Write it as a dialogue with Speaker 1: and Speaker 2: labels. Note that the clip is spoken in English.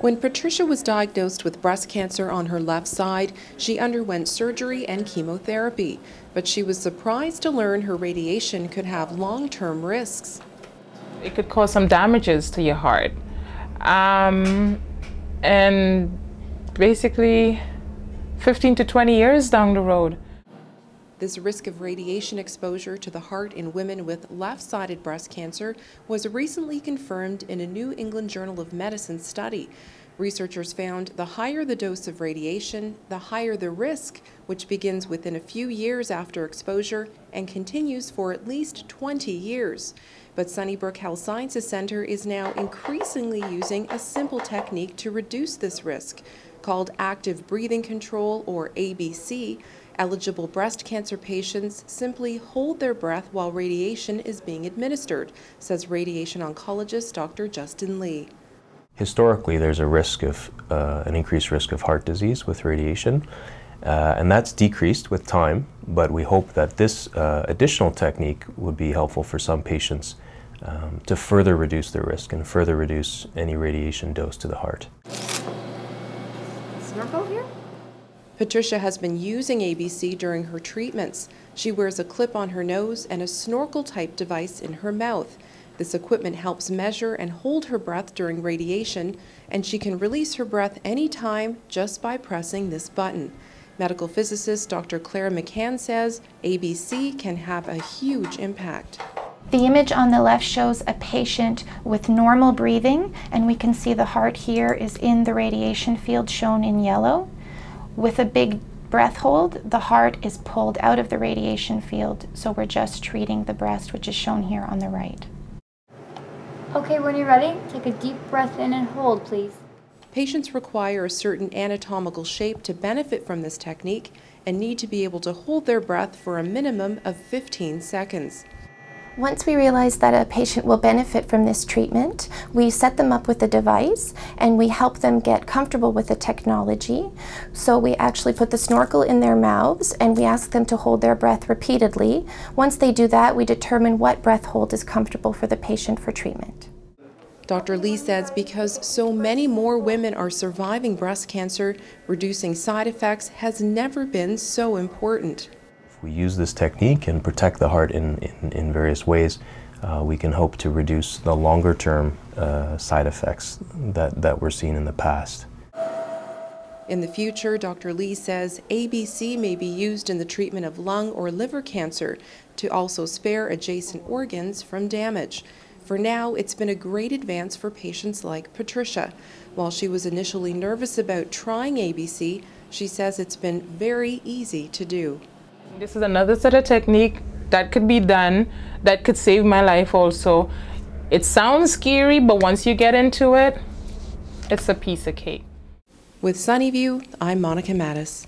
Speaker 1: When Patricia was diagnosed with breast cancer on her left side, she underwent surgery and chemotherapy, but she was surprised to learn her radiation could have long-term risks.
Speaker 2: It could cause some damages to your heart. Um, and basically 15 to 20 years down the road.
Speaker 1: This risk of radiation exposure to the heart in women with left-sided breast cancer was recently confirmed in a New England Journal of Medicine study. Researchers found the higher the dose of radiation, the higher the risk, which begins within a few years after exposure and continues for at least 20 years. But Sunnybrook Health Sciences Center is now increasingly using a simple technique to reduce this risk called active breathing control or ABC Eligible breast cancer patients simply hold their breath while radiation is being administered, says radiation oncologist Dr. Justin Lee.
Speaker 3: Historically, there's a risk of uh, an increased risk of heart disease with radiation, uh, and that's decreased with time. But we hope that this uh, additional technique would be helpful for some patients um, to further reduce their risk and further reduce any radiation dose to the heart.
Speaker 1: Snorkel here? Patricia has been using ABC during her treatments. She wears a clip on her nose and a snorkel type device in her mouth. This equipment helps measure and hold her breath during radiation, and she can release her breath anytime just by pressing this button. Medical physicist Dr. Claire McCann says ABC can have a huge impact.
Speaker 4: The image on the left shows a patient with normal breathing, and we can see the heart here is in the radiation field shown in yellow. With a big breath hold, the heart is pulled out of the radiation field, so we're just treating the breast, which is shown here on the right.
Speaker 5: Okay, when you're ready, take a deep breath in and hold, please.
Speaker 1: Patients require a certain anatomical shape to benefit from this technique and need to be able to hold their breath for a minimum of 15 seconds.
Speaker 4: Once we realize that a patient will benefit from this treatment, we set them up with a device and we help them get comfortable with the technology. So we actually put the snorkel in their mouths and we ask them to hold their breath repeatedly. Once they do that, we determine what breath hold is comfortable for the patient for treatment.
Speaker 1: Dr. Lee says because so many more women are surviving breast cancer, reducing side effects has never been so important.
Speaker 3: If we use this technique and protect the heart in, in, in various ways, uh, we can hope to reduce the longer term uh, side effects that, that were seen in the past.
Speaker 1: In the future, Dr. Lee says ABC may be used in the treatment of lung or liver cancer to also spare adjacent organs from damage. For now, it's been a great advance for patients like Patricia. While she was initially nervous about trying ABC, she says it's been very easy to do.
Speaker 2: This is another set of technique that could be done that could save my life also. It sounds scary, but once you get into it, it's a piece of cake.
Speaker 1: With Sunnybrook, I'm Monica Mattis.